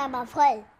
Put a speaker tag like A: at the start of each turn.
A: Mama voll.